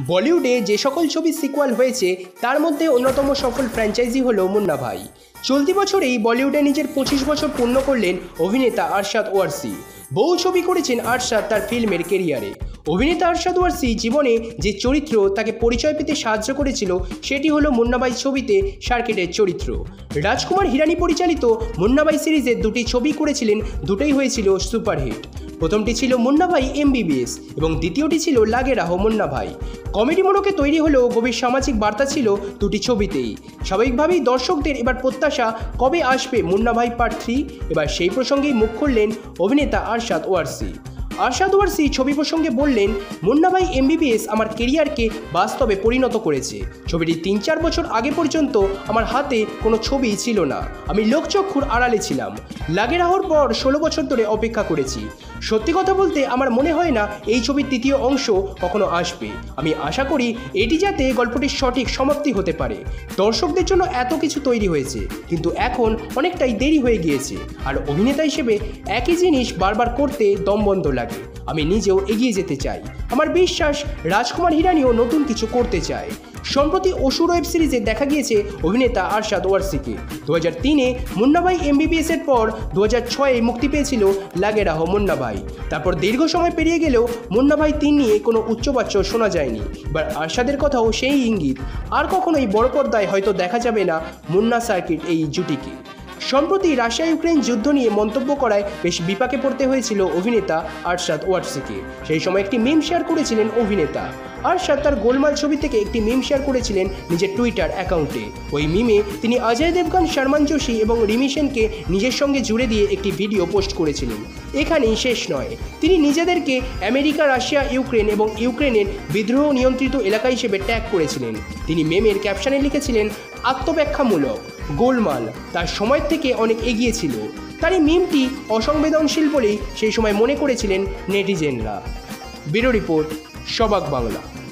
বলিউডে যে সকল ছবি সিকুয়াল হয়েছে, তার মধ্যে অন্যতম সফল ফ্র্যাঞ্চাইজি হল মুন্না ভাই। চলতি বছরেই বলিউডে নিজের পঁচিশ বছর পূর্ণ করলেন অভিনেতা আরশাদ ওয়ারসি। বহু ছবি করেছেন আরশাদ তার ফিল্মের কেরিয়ারে। অভিনেতা আরশাদ ওয়ারসি জীবনে যে চরিত্র তাকে পরিচয় পেতে সাহায্য করেছিল, সেটি হলো মুন্নাবাই ছবিতে সার্কিটের চরিত্র। রাজকুমার হিরানি পরিচালিত মুন্নাবাই সিরিজের দুটি ছবি করেছিলেন, দুটোই হয়েছিল সুপারহিট। প্রথমটি ছিল মুন্নাভাই এমবিবিএস এবং দ্বিতীয়টি ছিল লাগে রাহো মুন্না ভাই কমেডি মোড়কে তৈরি হলেও গভীর সামাজিক বার্তা ছিল দুটি ছবিতেই। স্বাভাবিকভাবেই দর্শকদের এবার প্রত্যাশা, কবে আসবে মুন্নাভাই পার্ট থ্রি এবার সেই প্রসঙ্গেই মুখ খুললেন অভিনেতা আরশাদ ওয়ারসি। আরশাদ ওয়ারসি ছবি প্রসঙ্গে বললেন মুন্না ভাই এমবিবিএস আমার কেরিয়ারকে বাস্তবে পরিণত করেছে। ছবিটি তিন চার বছর আগে পর্যন্ত আমার হাতে কোনো ছবি ছিল না। আমি লোকচক্ষুর আড়ালে ছিলাম। লাগে রাহোর পর ষোলো বছর ধরে অপেক্ষা করেছি। সত্যি কথা বলতে আমার মনে হয় না এই ছবির তৃতীয় অংশ কখনো আসবে। আমি আশা করি এটি যাতে গল্পটির সঠিক সমাপ্তি হতে পারে। দর্শকদের জন্য এত কিছু তৈরি হয়েছে, কিন্তু এখন অনেকটাই দেরি হয়ে গিয়েছে। আর অভিনেতা হিসেবে একই জিনিস বারবার করতে দম বন্ধ লাগে। আমি নিজেও এগিয়ে যেতে চাই। আমার বিশ্বাস, রাজকুমার হিরানিও নতুন কিছু করতে চায়। সম্প্রতি অসুর ওয়েব সিরিজে দেখা গিয়েছে অভিনেতা আরশাদ ওয়ারসিকে। দু হাজার তিনে মুন্নাভাই এমবিবিএস এর পর দু হাজার ছয়ে মুক্তি পেয়েছিল লাগে রাহ মুন্নাভাই। তারপর দীর্ঘ সময় পেরিয়ে গেলেও মুন্নাভাই তিন নিয়ে কোনো উচ্চবাচ্য শোনা যায়নি। এবার আরশাদের কথাও সেই ইঙ্গিত। আর কখনোই বড় পর্দায় হয়তো দেখা যাবে না মুন্না সার্কিট এই জুটিকে। সম্প্রতি রাশিয়া ইউক্রেন যুদ্ধ নিয়ে মন্তব্য করায় বেশ বিপাকে পড়তে হয়েছিল অভিনেতা আরশাদ ওয়াটসিকে। সেই সময় একটি মিম শেয়ার করেছিলেন অভিনেতা। আরশাদ তার গোলমাল ছবি থেকে একটি মিম শেয়ার করেছিলেন নিজের টুইটার অ্যাকাউন্টে। ওই মিমে তিনি অজয় দেবগান শর্মান যোশী এবং রিমি সেনকে নিজের সঙ্গে জুড়ে দিয়ে একটি ভিডিও পোস্ট করেছিলেন। এখানেই শেষ নয়। তিনি নিজেদেরকে আমেরিকা, রাশিয়া ইউক্রেন এবং ইউক্রেনের বিদ্রোহ নিয়ন্ত্রিত এলাকা হিসেবে ট্যাগ করেছিলেন। তিনি মেমের ক্যাপশনে লিখেছিলেন, আত্মব্যাখ্যামূলক। গোলমাল তার সময় থেকে অনেক এগিয়ে ছিল তার এই মিমটি অসংবেদনশীল বলেই সেই সময় মনে করেছিলেন নেটিজেনরা। ব্যুরো রিপোর্ট সবাক বাংলা।